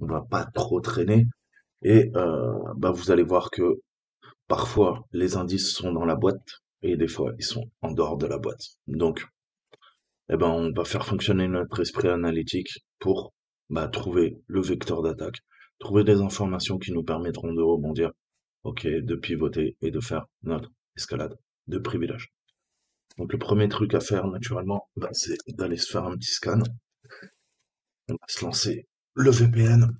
on va pas trop traîner et euh, bah vous allez voir que parfois les indices sont dans la boîte et des fois ils sont en dehors de la boîte. Donc eh ben on va faire fonctionner notre esprit analytique pour bah, trouver le vecteur d'attaque, trouver des informations qui nous permettront de rebondir, ok, de pivoter et de faire notre escalade de privilège. Donc le premier truc à faire naturellement, bah, c'est d'aller se faire un petit scan. On va se lancer le VPN.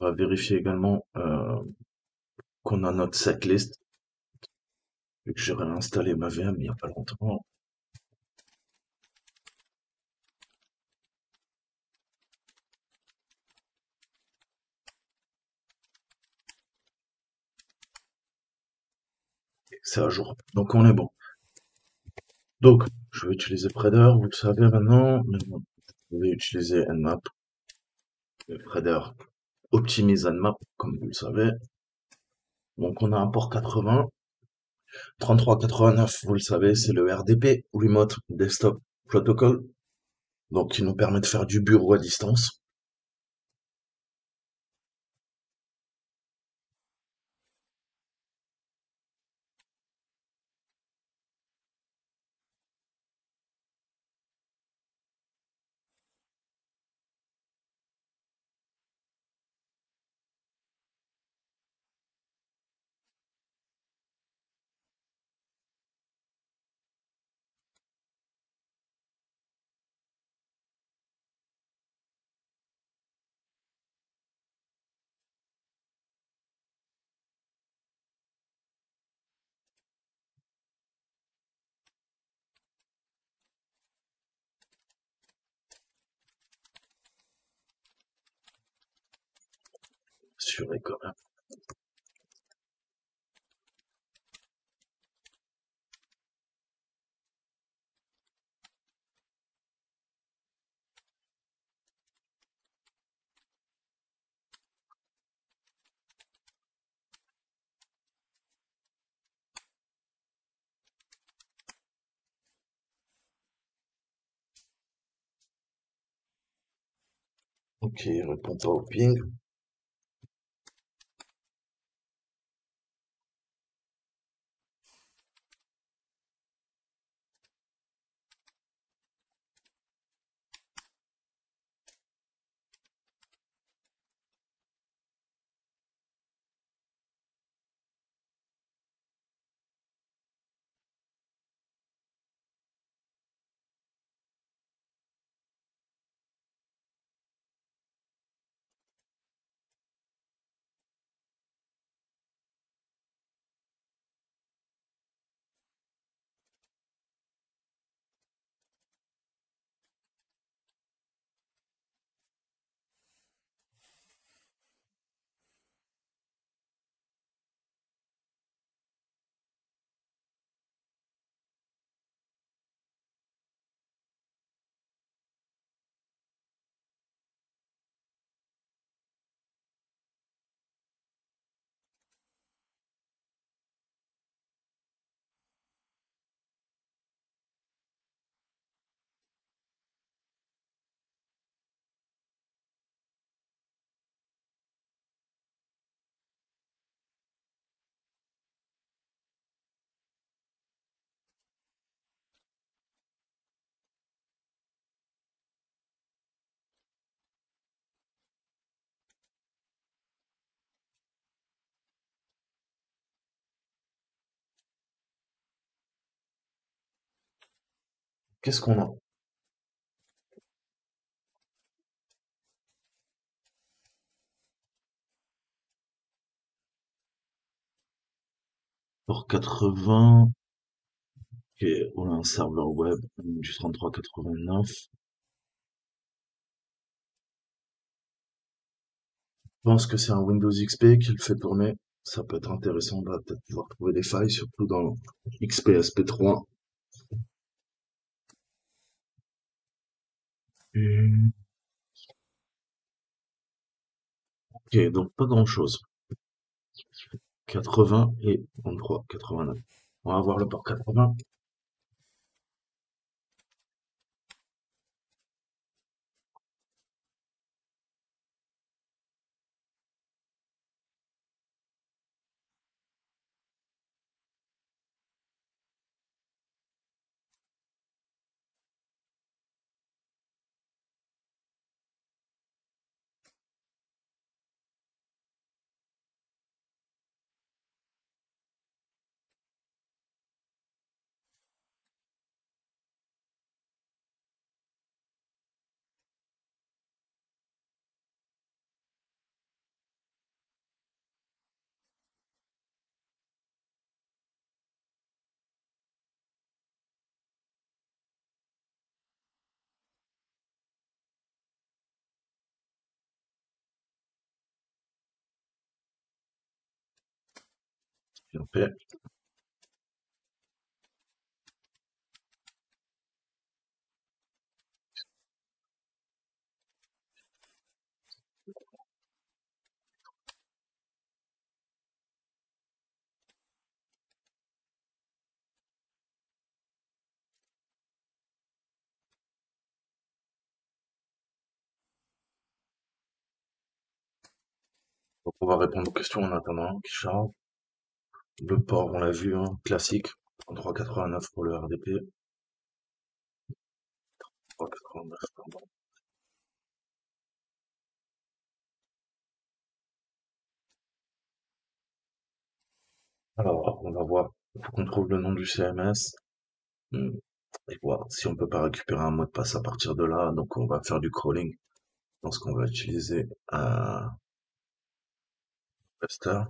On va vérifier également euh, qu'on a notre setlist. Vu que j'ai réinstallé ma VM il n'y a pas longtemps. C'est à jour. Donc on est bon. Donc, je vais utiliser Predator, vous le savez maintenant. Je vais utiliser Nmap. Predator optimise Nmap, comme vous le savez. Donc on a un port 80. 3389, vous le savez, c'est le RDP, Remote Desktop Protocol. Donc qui nous permet de faire du bureau à distance. Assuré quand même. Ok, répond pas au ping. Qu'est-ce qu'on a? Pour 80, ok, on a un serveur web du 3389. Je pense que c'est un Windows XP qui le fait tourner. Ça peut être intéressant, on va peut-être pouvoir trouver des failles, surtout dans XP SP3. Ok, donc pas grand-chose. 80 et 33, 89. On va voir le port 80. Fait. Donc on va répondre aux questions en attendant qui charge. Le port, on l'a vu, hein, classique. 33,89 pour le RDP. 3,89, pardon. Alors, on va voir. Il faut qu'on trouve le nom du CMS. Hmm. Et voir si on peut pas récupérer un mot de passe à partir de là. Donc, on va faire du crawling. Je pense qu'on va utiliser un Buster.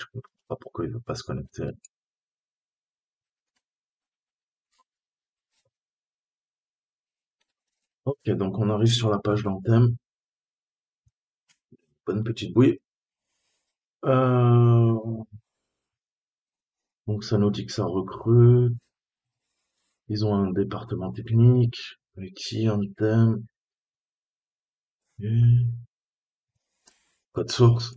Je comprends pas pourquoi il veut pas se connecter. Ok, donc on arrive sur la page d'Anthem. Bonne petite bouille. Euh, Donc ça nous dit que ça recrute. Ils ont un département technique. Wiki, Anthem. Et... Code source.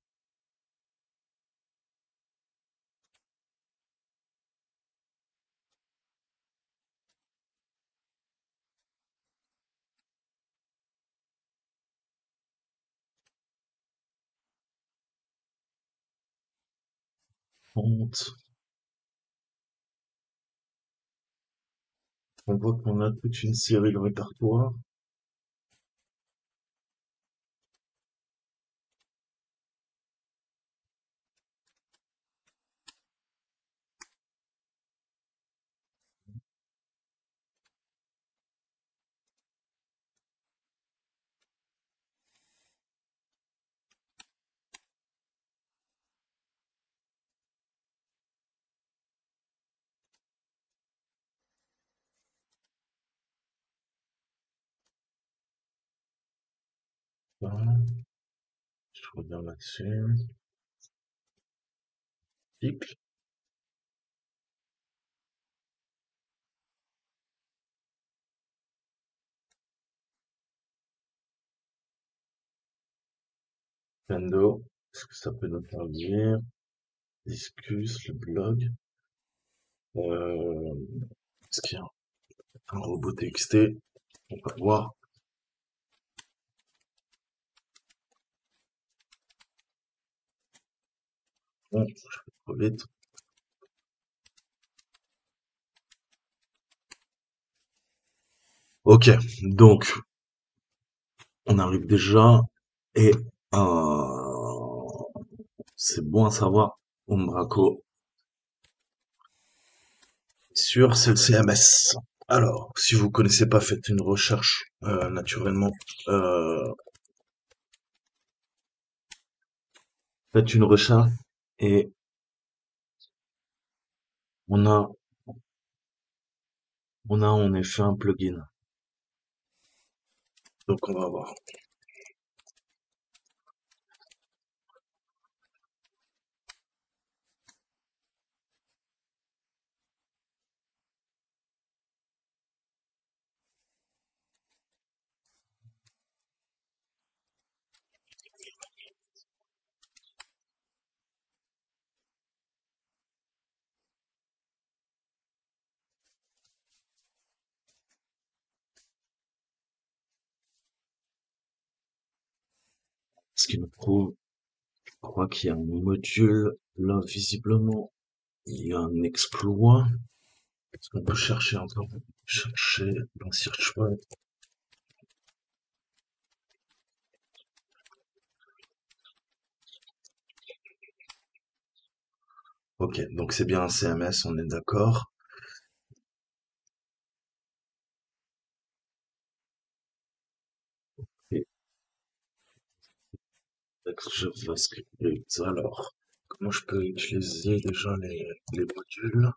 On voit qu'on a toute une série de répertoires. Je reviens là-dessus. Cycle. Pendo. Est-ce que ça peut nous servir? Discus, le blog. Euh, est-ce qu'il y a un robot TXT? On va voir. Bon, trop vite. Ok, donc on arrive déjà et euh, c'est bon à savoir. Umbraco sur c'est le CMS. Alors, si vous connaissez pas, faites une recherche euh, naturellement. Euh, faites une recherche et on a on a en effet un plugin. Donc on va voir. Ce qui nous prouve, je crois qu'il y a un module là visiblement. Il y a un exploit. Est-ce qu'on peut chercher encore Chercher dans Searchpad. Ok, donc c'est bien un CMS, on est d'accord. Alors, comment je peux utiliser déjà les modules?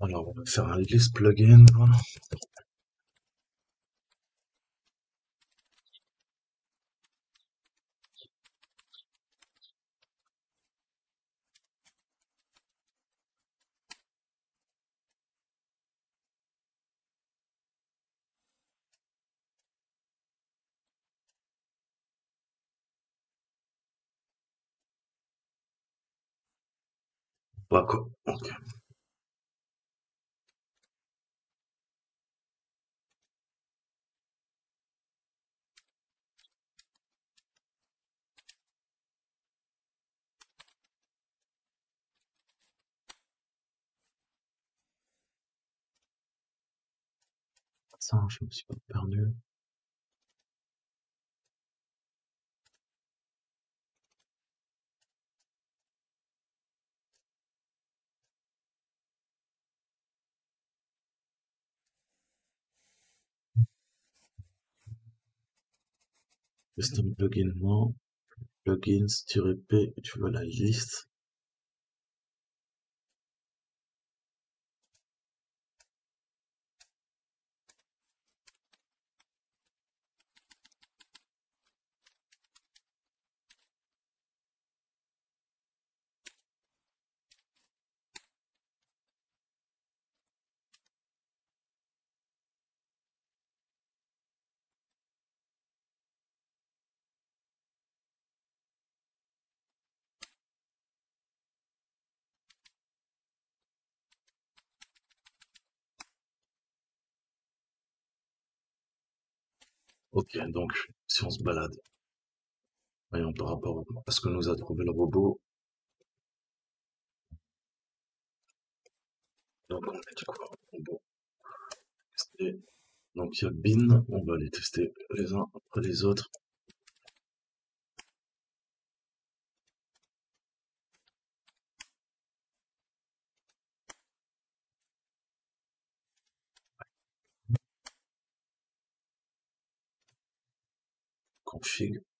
Alors, on va faire un list plugin. D'accord. Ok. Je me suis pas perdu. Custom plugin, non. Plugins-p, tu veux la liste. Ok, donc, si on se balade, voyons par rapport à ce que nous a trouvé le robot. Donc, on a dit quoi? Robot? Donc, il y a bin, on va les tester les uns après les autres. Config.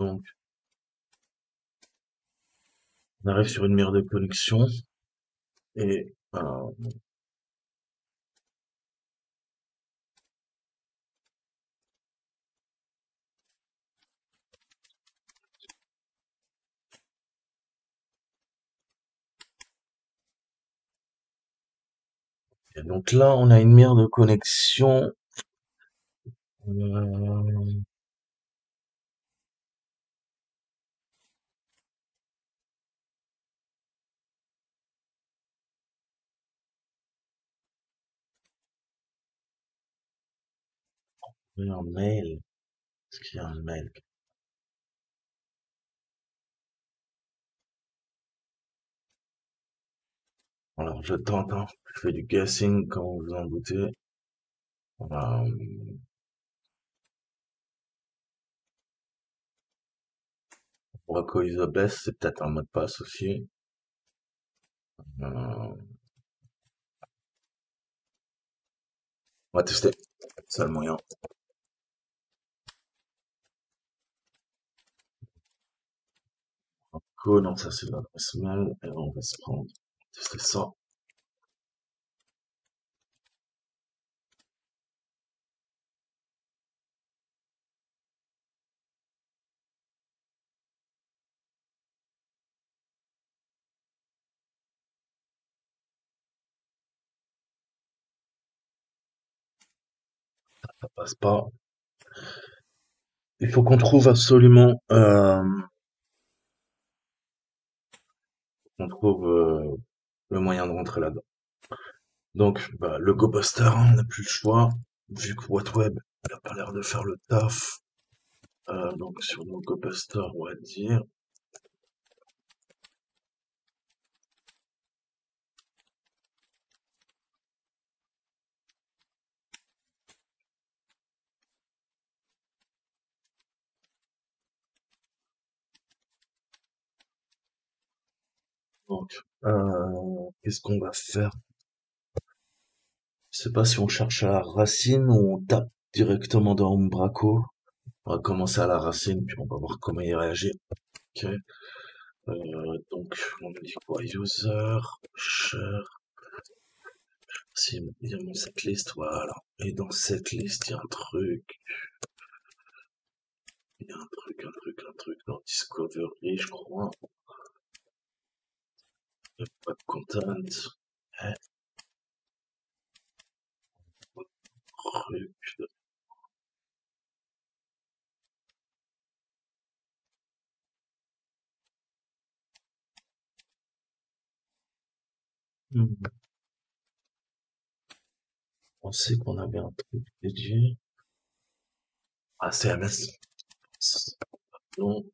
Donc, on arrive sur une mire de connexion et donc là, on a une mire de connexion. Euh, un mail. A un mail? Alors, je tente. Je fais du guessing quand vous en doutez. Euh, Rocco Isabelle, c'est peut-être un mot de passe aussi. On va tester. C'est le moyen. Oh non, ça c'est l'adresse mail. Et on va se prendre. Tester ça. Ça passe pas. Il faut qu'on trouve absolument, euh, qu'on trouve euh, le moyen de rentrer là-dedans. Donc, bah, le GoBuster, hein, on n'a plus le choix, vu que WhatWeb il a pas l'air de faire le taf. Euh, donc sur mon GoBuster, on va dire. Donc, euh, qu'est-ce qu'on va faire? Je sais pas si on cherche à la racine ou on tape directement dans Umbraco. On va commencer à la racine, puis on va voir comment il réagit. Ok. Euh, donc, on dit quoi? User, share. Si, il y a mon setlist, voilà. Et dans cette liste, il y a un truc. Il y a un truc, un truc, un truc dans Discovery, je crois. De content. Truc. Hmm. On sait qu'on avait un truc dédié. Ah, CMS. Non.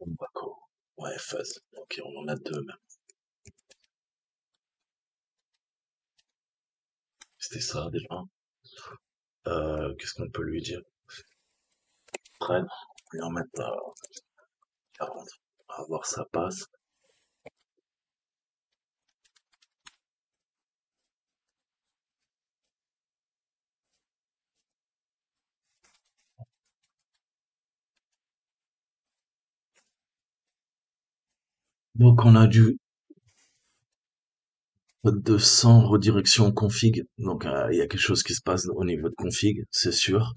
Umbraco. Ouais, phase. Ok, on en a deux même. C'était ça déjà. Euh, qu'est-ce qu'on peut lui dire? Après, lui en mettre à 40. On va voir ça passe. Donc on a du code 200 redirection config. Donc euh, il y a quelque chose qui se passe au niveau de config, c'est sûr.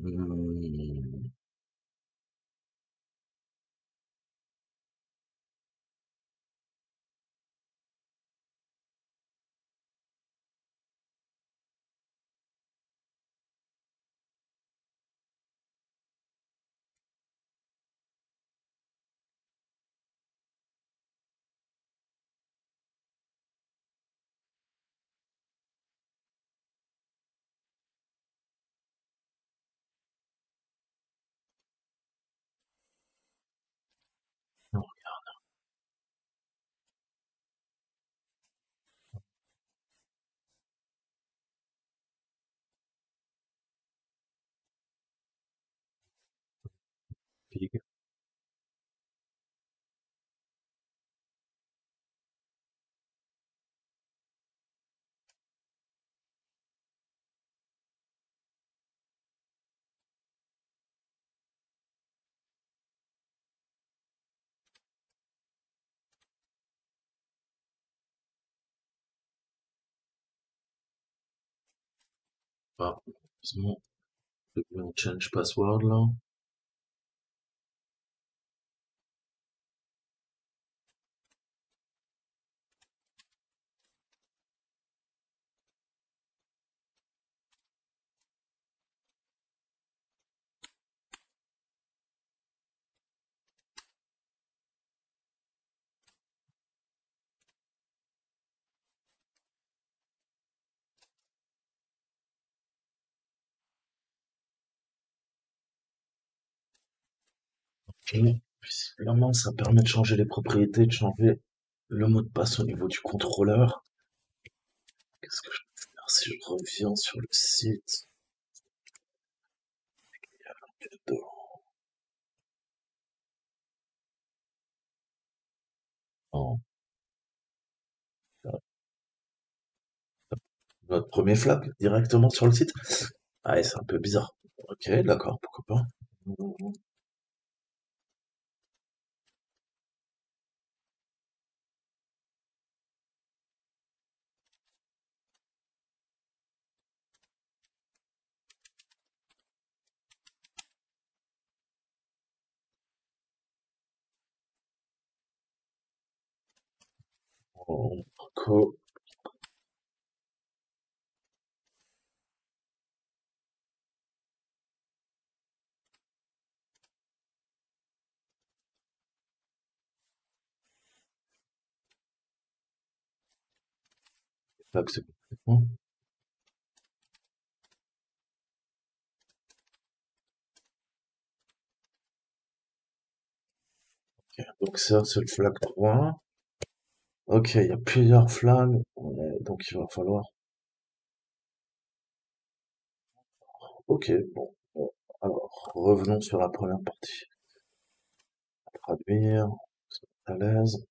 Hmm. Config. Ah, heureusement, on change password là. Et ça permet de changer les propriétés, de changer le mot de passe au niveau du contrôleur. Qu'est-ce que je peux faire si je reviens sur le site? Notre premier flag directement sur le site? Ah, c'est un peu bizarre. Ok, d'accord, pourquoi pas. Co- c'est. Donc c'est un seul flag 3. Ok, il y a plusieurs est- Donc il va falloir. Ok, bon. Alors, revenons sur la première partie. Traduire, à l'aise.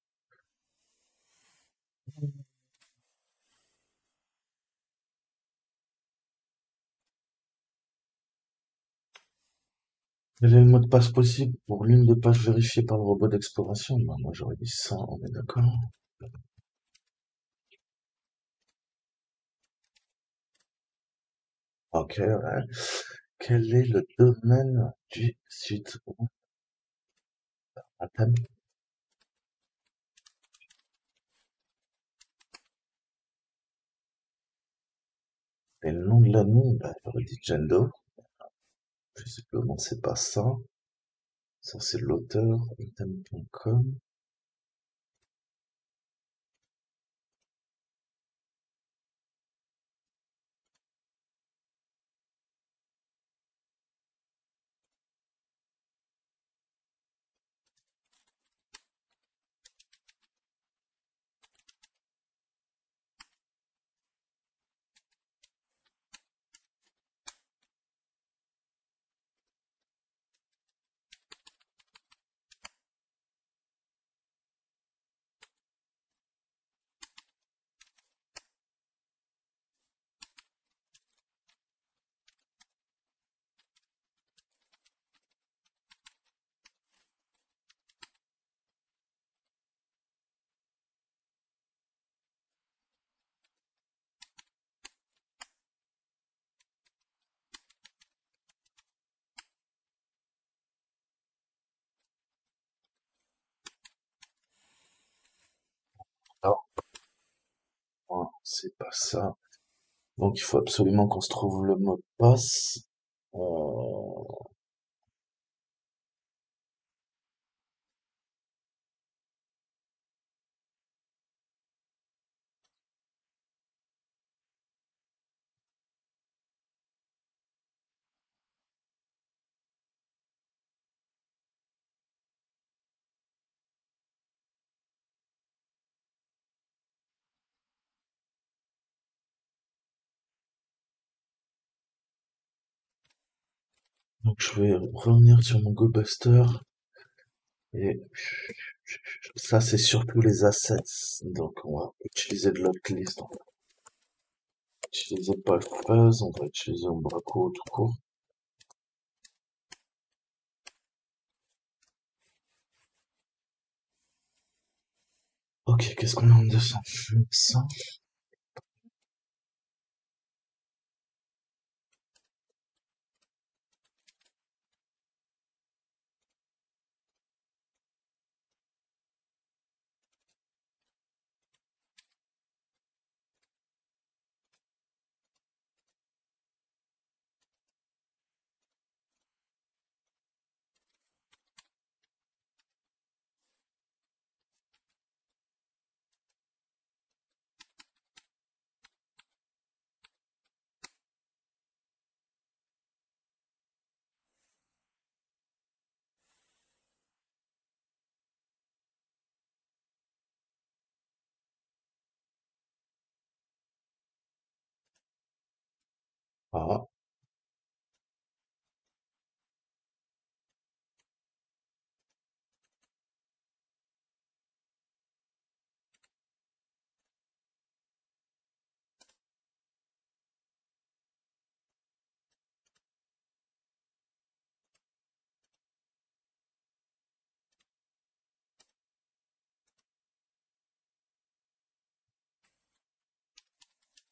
Quel est le mot de passe possible pour l'une des pages vérifiées par le robot d'exploration? Bah, moi j'aurais dit ça, on est d'accord. Ok, ouais. Quel est le domaine du site thème? Et le nom de l'admin, bah, j'aurais dit Jendo. Visiblement, c'est pas ça. Ça, c'est l'auteur, item.com. Ah, ouais, c'est pas ça. Donc, il faut absolument qu'on se trouve le mot de passe. Euh, Donc je vais revenir sur mon GoBuster. Et ça, c'est surtout les assets. Donc on va utiliser de l'hotlist. On va utiliser pas le fuzz, on va utiliser Umbraco tout court. Ok, qu'est-ce qu'on a en 200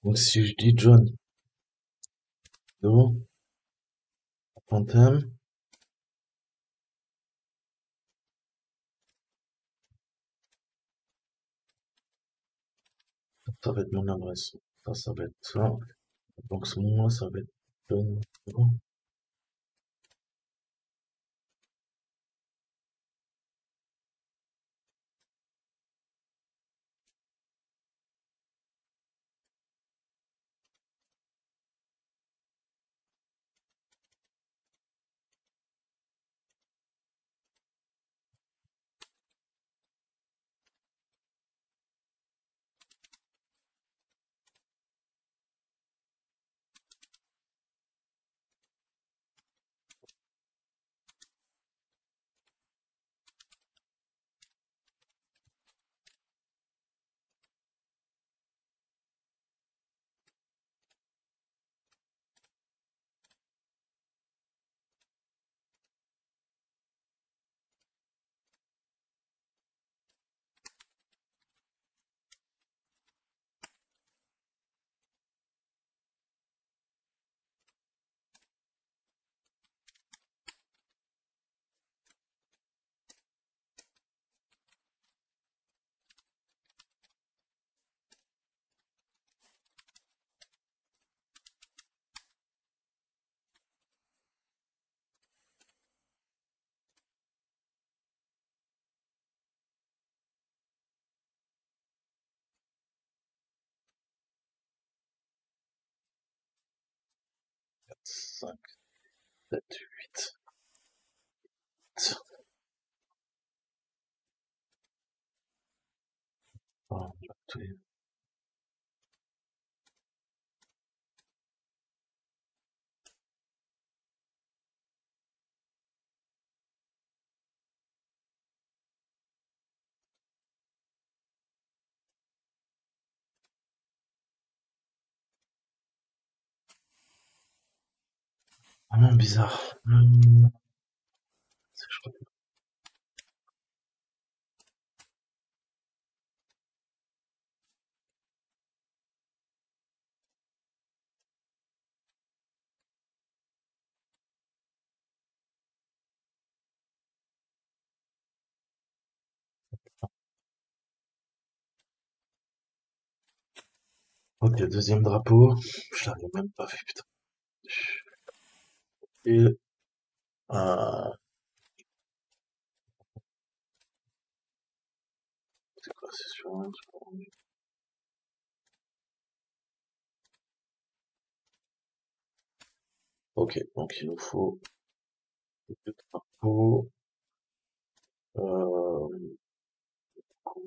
Donc si je dis John, ça va être mon adresse, ça, va être ça. Donc moi, ça va être John. 5, 7, 8. 8. Oh, Vraiment bizarre. Hum, Ok, deuxième drapeau. Je l'avais même pas fait, putain. Et euh, c'est quoi, c'est sur un, Ok, donc il nous faut deux drapeaux. Euh,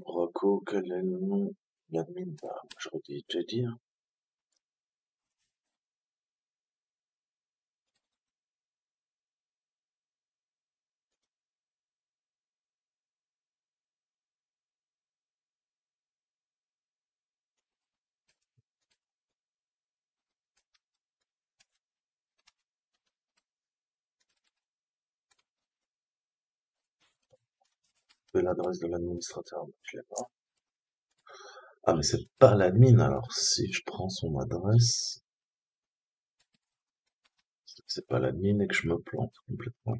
Braco, quel est le nom? L'admin, bah, j'aurais dû te dire. L'adresse de l'administrateur, je l'ai pas. Ah, mais c'est pas l'admin, alors si je prends son adresse, c'est pas l'admin et que je me plante complètement.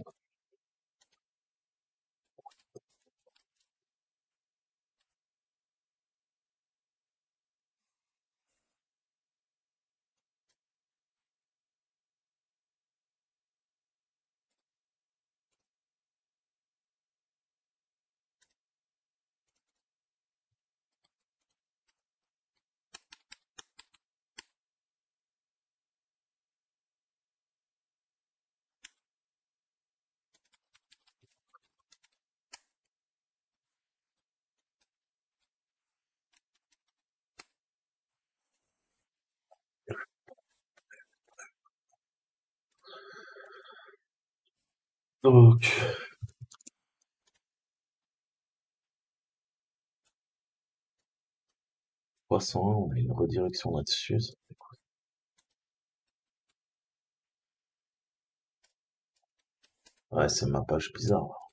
Donc, 301, on a une redirection là-dessus. Ouais, c'est ma page bizarre.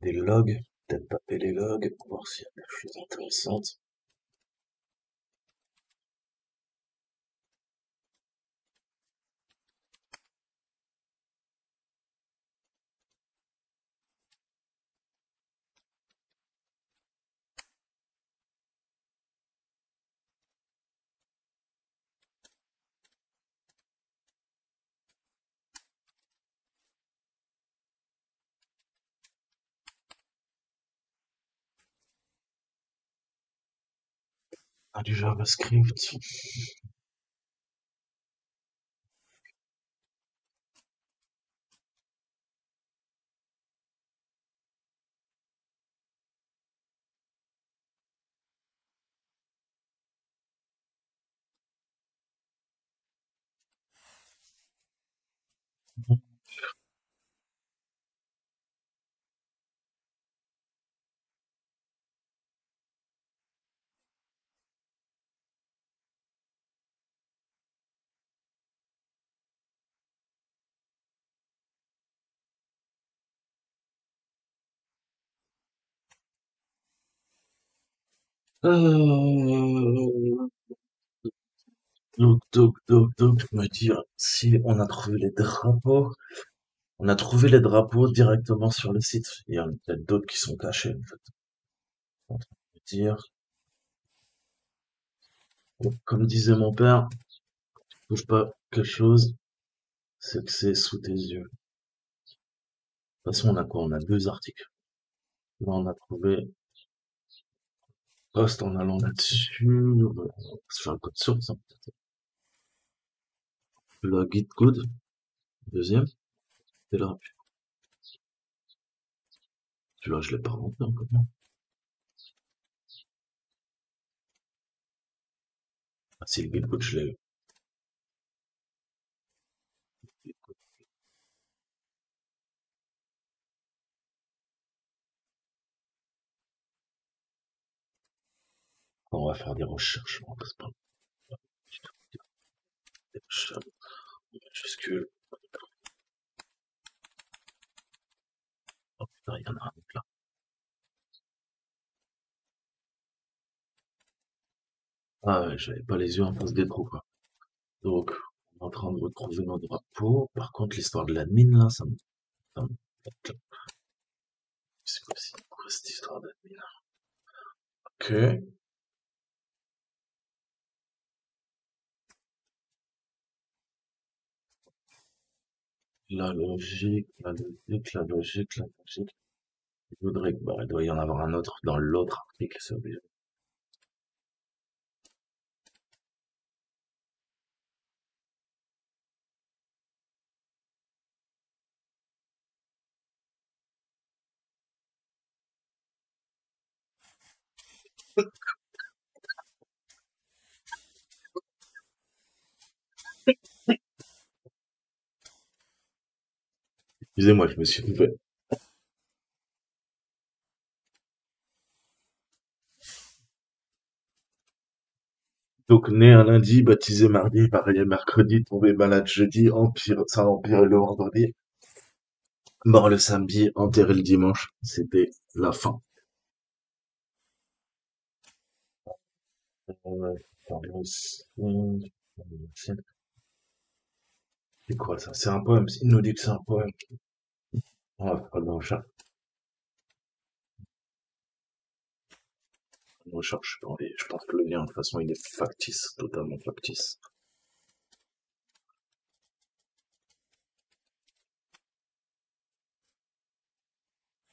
Des logs, peut-être taper les logs, pour voir s'il y a des choses intéressantes. Du JavaScript. Euh, donc, donc, donc, me dire si on a trouvé les drapeaux. On a trouvé les drapeaux directement sur le site. Il y en a peut-être d'autres qui sont cachés, en fait. En train de dire. Comme disait mon père, touche pas quelque chose, c'est que c'est sous tes yeux. De toute façon, on a quoi? On a deux articles. Là, on a trouvé post en allant là-dessus. Sur un code source, hein. Le guide code. Deuxième. Et là. Celui-là, je l'ai pas rentré encore. Ah, si, le guide code, je l'ai On va faire des recherches. On va pas des recherches. Majuscule. Oh putain, il y en a un autre là. Ah j'avais pas les yeux en face des trous, quoi. Donc, on est en train de retrouver nos drapeaux. Par contre, l'histoire de la mine, là, ça me... Ça me... C'est quoi cette histoire de mine Ok. La logique, la logique, la logique, la logique. Il voudrait que, bah, il doit y en avoir un autre dans l'autre article, c'est obligé. Excusez-moi, je me suis trompé. Donc, né un lundi, baptisé mardi, marié mercredi, tombé malade jeudi, empire, ça a empiré le vendredi, mort le samedi, enterré le dimanche. C'était la fin. C'est quoi ça? C'est un poème. Il nous dit que c'est un poème. On va faire une Une recherche. Je pense que le lien, de toute façon, il est factice, totalement factice.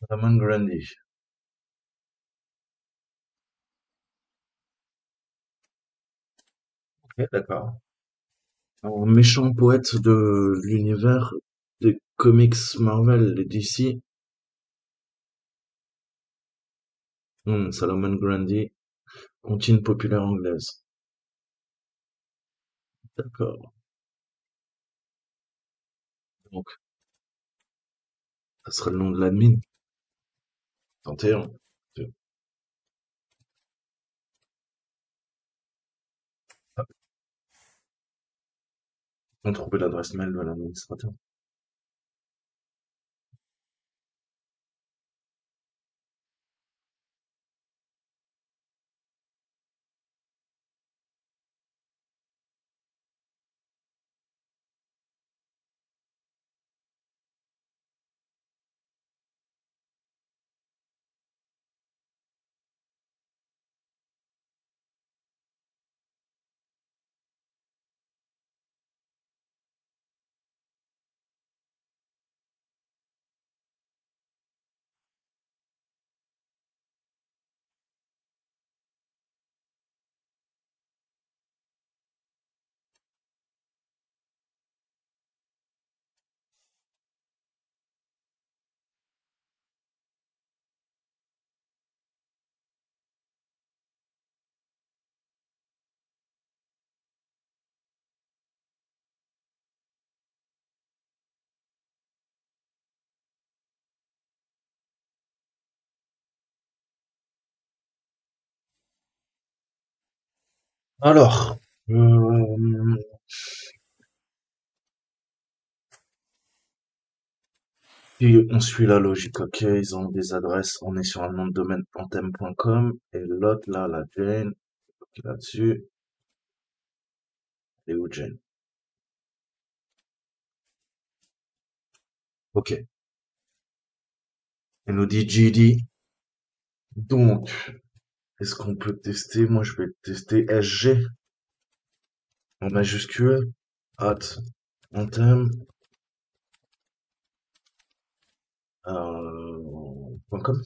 Raman Grandi. Ok, d'accord. Un méchant poète de l'univers des comics Marvel et DC. Hmm, Salomon Grundy, comptine populaire anglaise. D'accord. Donc, ça serait le nom de l'admin. 31. On trouver l'adresse mail de l'administrateur. Alors, euh, si on suit la logique, ok, ils ont des adresses, on est sur un nom de domaine anthem.com, et l'autre là, la Jane, là-dessus, et où Jane? Ok, elle nous dit GD, donc, est-ce qu'on peut tester? Moi, je vais tester SG en majuscule, at anthem, euh, .com.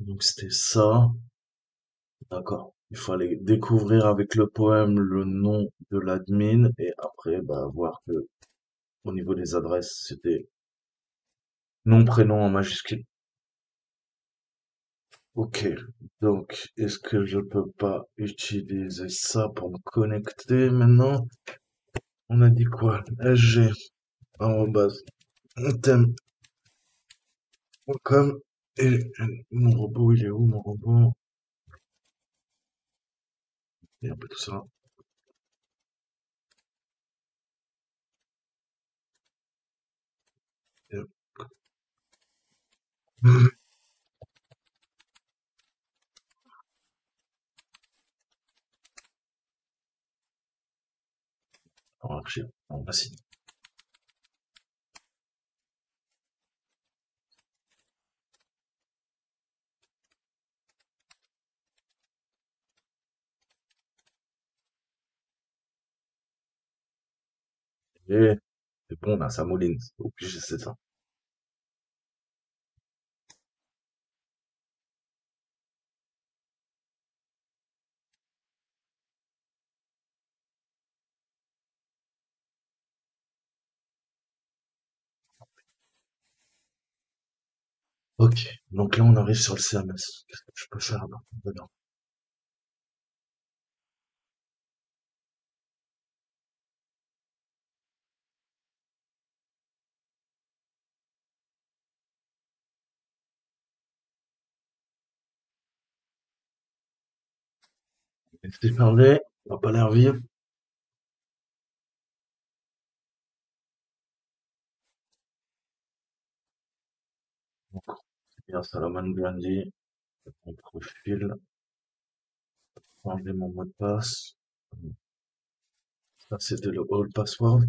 Donc c'était ça. D'accord. Il fallait découvrir avec le poème le nom de l'admin et après bah, voir que au niveau des adresses c'était nom prénom en majuscule. Ok. Donc est-ce que je peux pas utiliser ça pour me connecter maintenant? On a dit quoi? sg arrobase thème.com et mon robot il est où mon robot? Et un peu tout ça. Archive. Bon, vas-y. Et c'est bon, ça mouline. C'est c'est ça. Ok. Donc là, on arrive sur le CMS. Qu'est-ce que je peux faire dedans? Laissez parler. On n'a pas l'air vivre. Bien Salaman Brandy. Mon profil. Changer mon mot de passe. Ça, c'était le old password.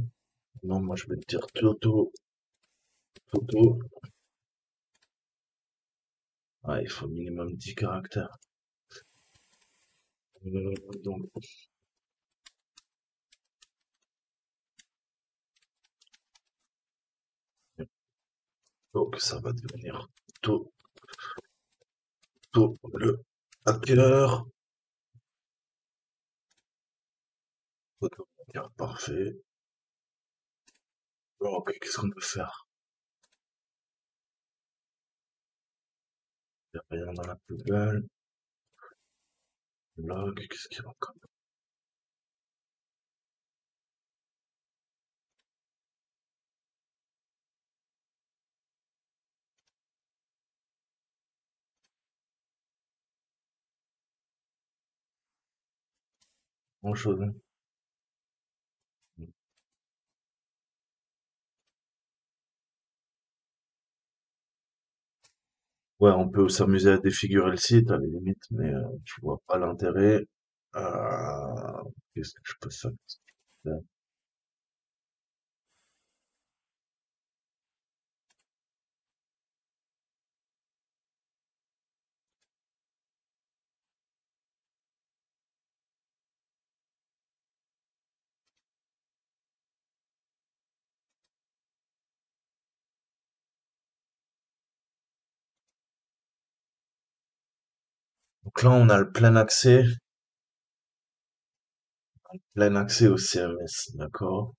Non, moi, je vais te dire Toto. Toto. Ah, il faut minimum 10 caractères. Euh, donc, ça va devenir Toto le hacker. Parfait. Bon, qu'est-ce qu'on peut faire? Il n'y a rien dans la poubelle. Log, qu'est-ce qu'il y a encore? Grand chose, hein. Ouais, on peut s'amuser à défigurer le site à la limite, mais euh, je vois pas l'intérêt. Euh, qu'est-ce que je peux faire? Donc là, on a le plein accès, plein accès au CMS, d'accord?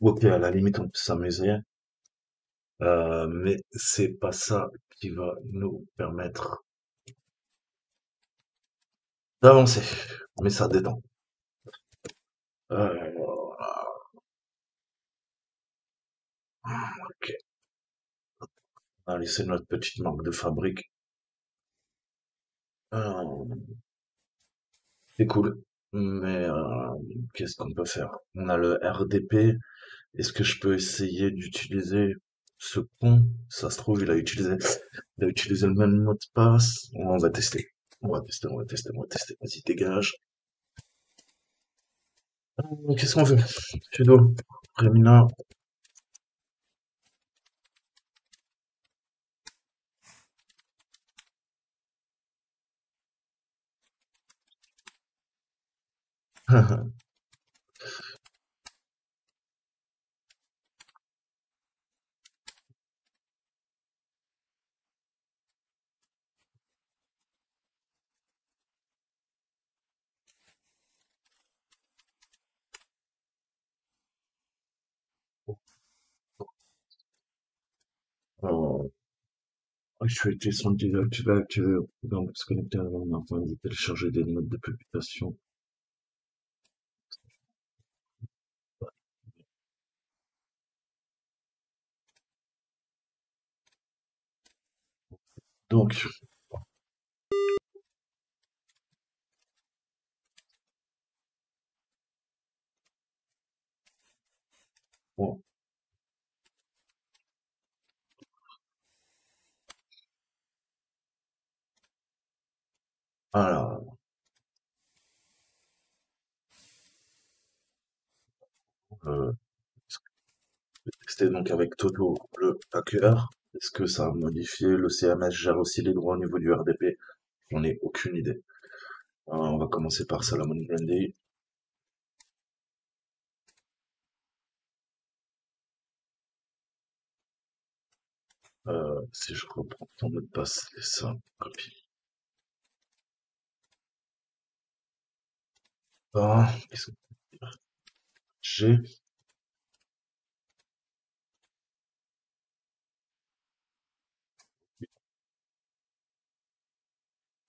Ok, à la limite, on peut s'amuser, euh, mais c'est pas ça qui va nous permettre d'avancer. Mais ça détend. Euh, ok, on a laissé notre petite marque de fabrique. Euh, c'est cool, mais qu'est-ce qu'on peut faire? On a le RDP. Est-ce que je peux essayer d'utiliser ce con? Ça se trouve, il a utilisé, il a utilisé le même mot de passe. On va tester. On va tester, on va tester, on va tester. Vas-y, dégage. Euh, Qu'est-ce qu'on fait? Sudo, Remina. Euh, actualité sont désactivées, activées. Donc, se connecter avant afin de télécharger des notes de publication. Donc, alors, euh, C'était donc avec Toto le hacker. Est-ce que ça a modifié? Le CMS gère aussi les droits au niveau du RDP? J'en ai aucune idée. Euh, on va commencer par Salomon Grundy. Euh, si je reprends ton mot de passe, c'est ça, copie. J'ai?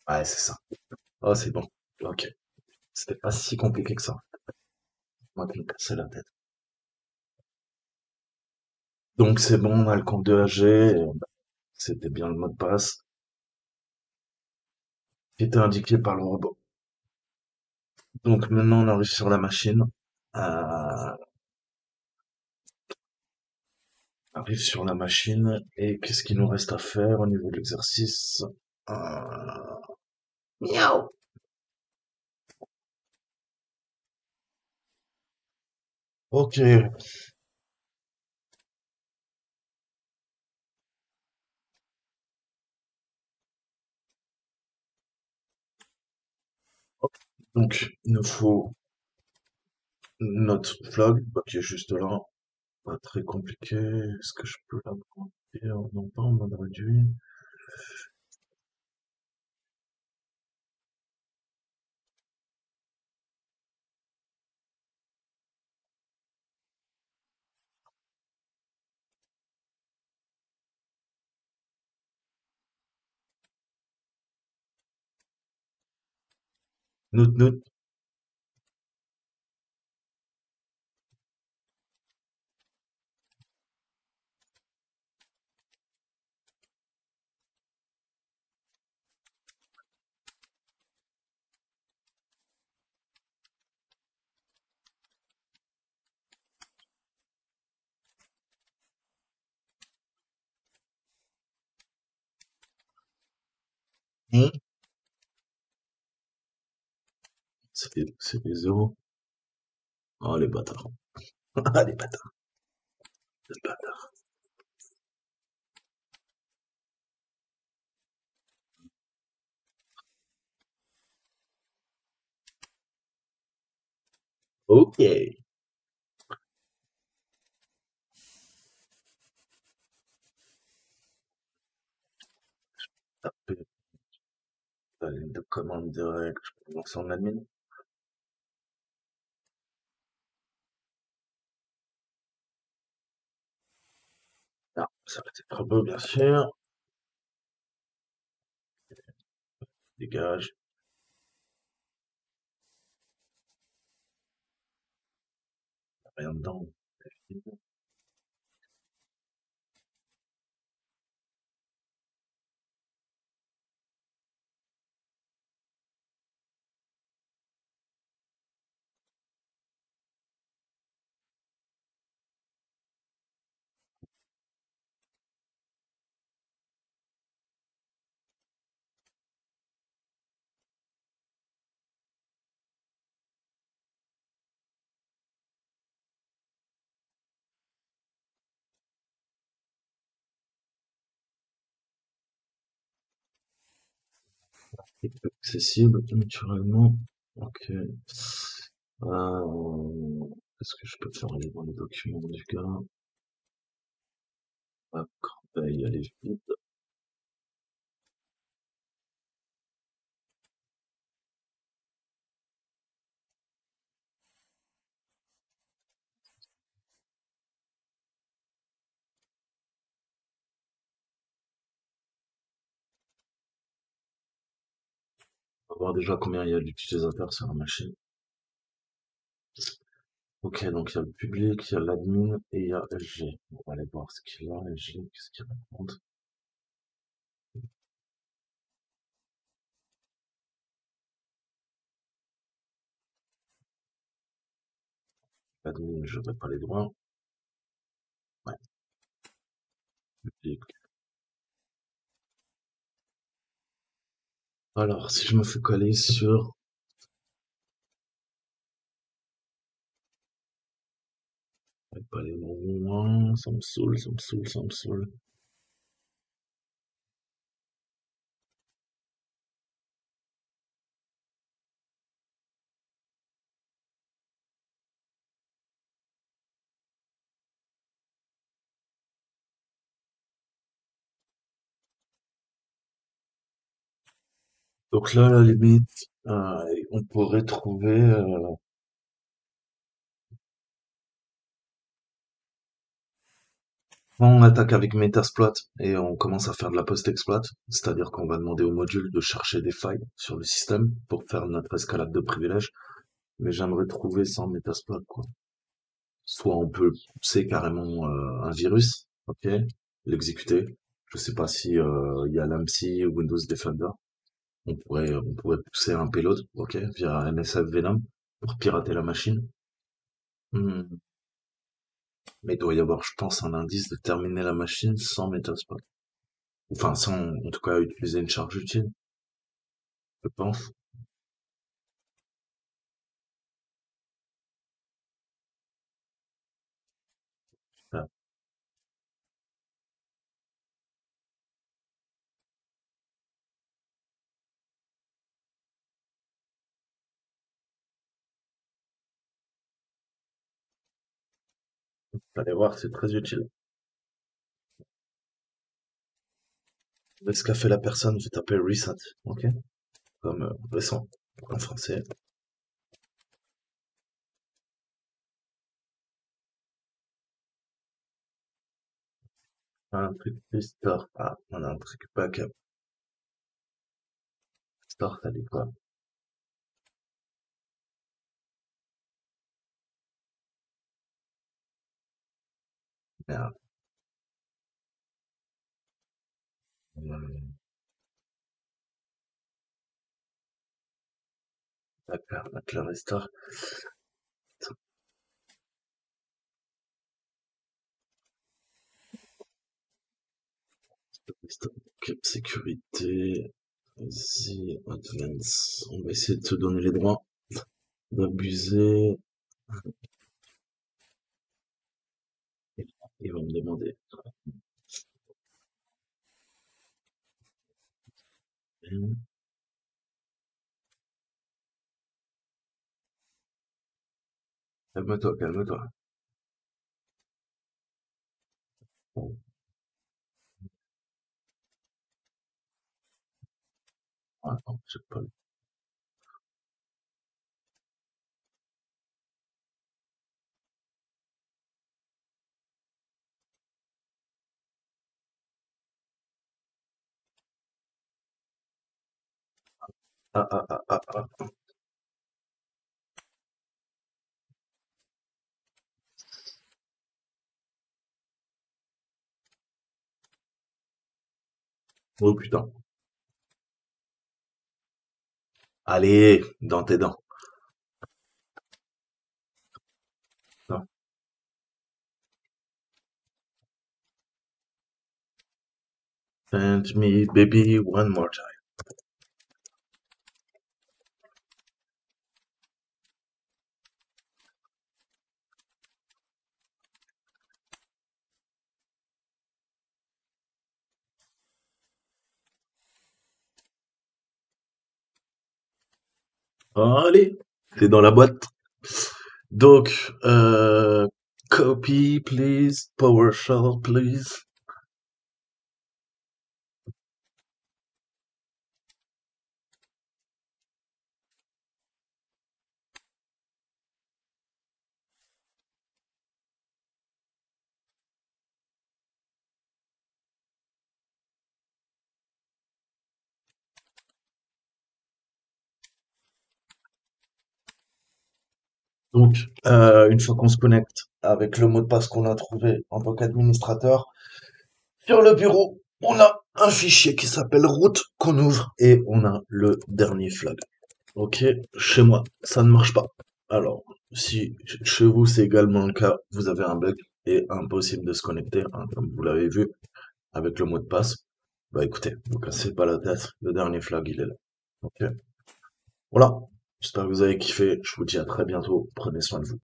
Ouais, c'est ça. Oh, c'est bon. Ok. C'était pas si compliqué que ça. Moi qui me cassais la tête. Donc c'est bon, on a le compte de AG. C'était bien le mot de passe qui était indiqué par le robot. Donc maintenant on arrive sur la machine. Euh, arrive sur la machine et qu'est-ce qu'il nous reste à faire au niveau de l'exercice? Euh, Miaou. Ok. Donc il nous faut notre flag bah, qui est juste là. Pas très compliqué. Est-ce que je peux la? Non pas en mode réduit. Nut, nut. Mm-hmm. C'est des zéros. Oh les bâtards. Ah les bâtards. Les bâtards. Ok. De commande direct. Je peux lancer en admin. S'arrêter de travaux, bien sûr. Dégage. Rien dedans. Accessible naturellement. Ok. Euh, Est-ce que je peux faire aller dans les documents du gars? La corbeille, elle est vide. Voir déjà combien il y a d'utilisateurs sur la machine. Ok, donc il y a le public, il y a l'admin et il y a LG. On va aller voir ce qu'il a, LG, qu'est-ce qu'il raconte. L'admin, je n'aurai pas les droits. Ouais. Public. Alors, si je me focalise sur pas les bons ça me saoule, ça me saoule, ça me saoule. Donc là, à la limite, euh, on pourrait trouver... euh, on attaque avec Metasploit et on commence à faire de la post-exploit, c'est-à-dire qu'on va demander au module de chercher des failles sur le système pour faire notre escalade de privilèges. Mais j'aimerais trouver sans Metasploit, quoi. Soit on peut pousser carrément euh, un virus, ok, l'exécuter. Je sais pas si euh, il y a l'AMSI ou Windows Defender. On pourrait, on pourrait pousser un payload, ok, via NSF Venom pour pirater la machine. Hmm. Mais il doit y avoir, je pense, un indice de terminer la machine sans Metasploit. Enfin, sans, en tout cas, utiliser une charge utile, je pense. Ah, vous allez voir, c'est très utile. Ce qu'a fait la personne, vous tapez reset, ok? Comme euh, récent, en français. Un truc restore. Ah, on a un truc backup. Restore, ça dit quoi? Merde. Hmm, D'accord, sécurité. Vas-y, advance. On va essayer de te donner les droits d'abuser. Il va me demander. Calme-toi, calme-toi. Attends, j'ai pas le Ah, ah, ah, ah, ah. Oh putain. Allez, dans tes dents. Non. Send me, baby, one more time. Allez, t'es dans la boîte. Donc, euh, copy, please. PowerShell, please. Donc, euh, une fois qu'on se connecte avec le mot de passe qu'on a trouvé en tant qu'administrateur, sur le bureau, on a un fichier qui s'appelle route qu'on ouvre et on a le dernier flag. Ok, chez moi, ça ne marche pas. Alors, si chez vous c'est également le cas, vous avez un bug et impossible de se connecter, hein, comme vous l'avez vu, avec le mot de passe, bah écoutez, vous cassez pas la tête, le dernier flag il est là. Ok, voilà, j'espère que vous avez kiffé, je vous dis à très bientôt, prenez soin de vous.